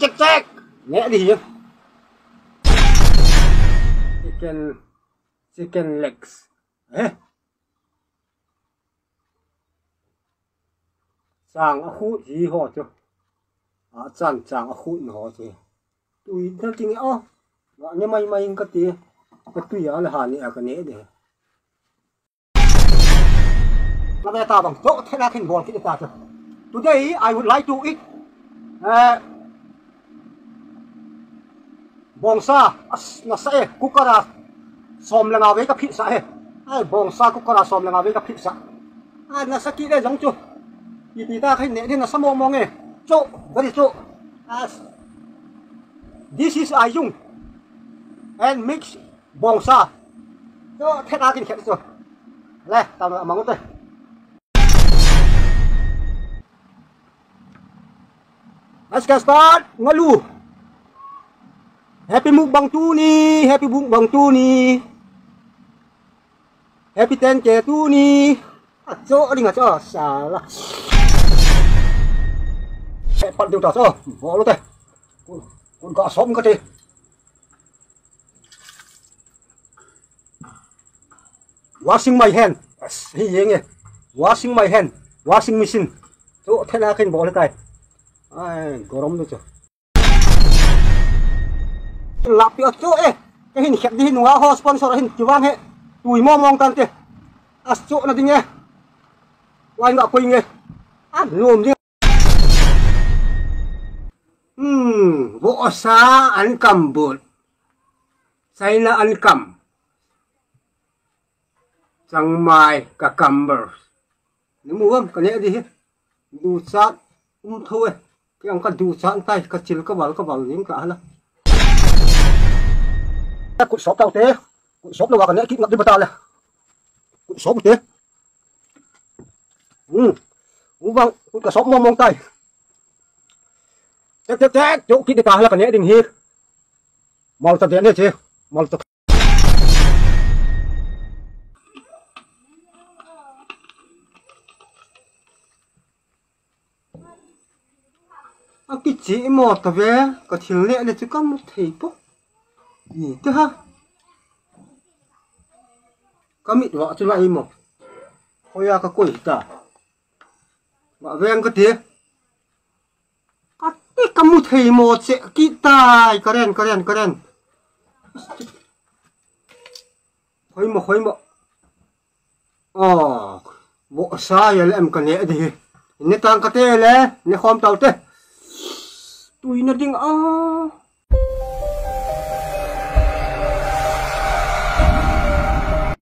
chắc chắc chắc. Nhẹ đi chứ. Chicken chicken legs. Eh. chàng khu gì họ chứ? À chàng chàng a khu họ chứ? Tui nó tiếng mà nhưng mày mày cái gì cái tui ở là hà này cái này đấy. Nó đây ta bằng chỗ thế là thành bol cái ta chứ. Today I would like to eat. Uh, bongsa na sa e kukara, som langa ve ka phisa he eh. ai, bongsa, kukara, som langa ve ka phisa ai, na sa ki le jong chu. Yi ti ta khai ne ni na samo mong e chu very chu as, this is ayung and mix bongsa. Cho thế nào kin khet rồi le, ta nói mang te. Let's get started. ngalu Happy mukbang tu ni, happy mukbang tu ni. Happy ten che tu ni. À, chỗ đi ngà chỗ salah. Hãy phần điều trả cho, vỗ luôn đây. Con có sống cái gì. Washing my hand. À, Hi nghe. Washing my hand. Washing machine. Chỗ thế nào khen bỏ lên tay. Ai, gồm được chưa? Lapi acho eh cái hình khép đi, hình hoa hoa sponsor hình chú vang hệ. Tùy mò mong tan tê acho nó đi nghe. Quay ngọc quỳnh nghe ăn luôn đi. Hmm vỗ xa ăn cầm bột say là ăn cầm chẳng mai cả cầm bờ. Nếu mua không cái này đi. Hết đủ sát um thôi cái ông cả đủ sát tay cái chìu cả bảo cả bảo những cả là ta cụt sóp tao thế cụt sóp nó vào cái kít ngập đi bờ tao là cụt sóp thế. Ừ cũng vâng cụt cả sóp mong mong tay. Chắc chắc chắc chỗ kít đi cả là cái này đình hi. Màu tập điện này chứ, màu tập à, cái chỉ một tập vé, có thiếu lệ là chứ có một thầy bốc. Ừ, gì chứ ha. À, có mịt vợ cho lại một thôi à có quỷ cả. Vợ ven có tiếng cái tí cái một thầy một sẽ kỹ tài. Cái đèn cái đèn cái đèn. Khối một khối một ờ bộ sai là em cái nhẹ đi nên toàn có tê lẽ. Nên không tàu thế. Tôi nó đinh à